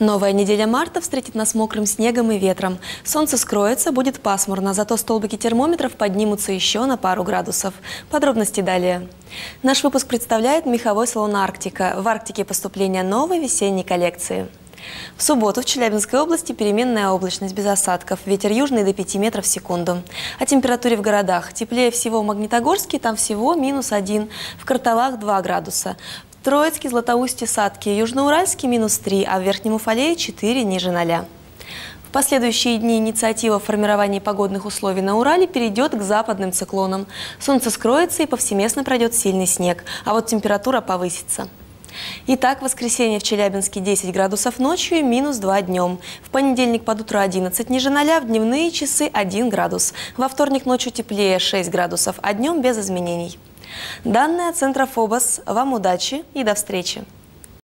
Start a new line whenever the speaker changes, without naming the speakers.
Новая неделя марта встретит нас мокрым снегом и ветром. Солнце скроется, будет пасмурно, зато столбики термометров поднимутся еще на пару градусов. Подробности далее. Наш выпуск представляет меховой салон «Арктика». В Арктике поступление новой весенней коллекции. В субботу в Челябинской области переменная облачность без осадков, ветер южный до 5 метров в секунду. О температуре в городах. Теплее всего в Магнитогорске, там всего минус 1, в Карталах 2 градуса. Троицкий, Златоустье, Садки, Южноуральский минус 3, а в Верхнем Уфалее 4 ниже 0. В последующие дни инициатива формирования погодных условий на Урале перейдет к западным циклонам. Солнце скроется и повсеместно пройдет сильный снег, а вот температура повысится. Итак, воскресенье в Челябинске 10 градусов ночью и минус 2 днем. В понедельник под утро 11 ниже 0, в дневные часы 1 градус. Во вторник ночью теплее 6 градусов, а днем без изменений. Данные от Центра ФОБОС. Вам удачи и до встречи!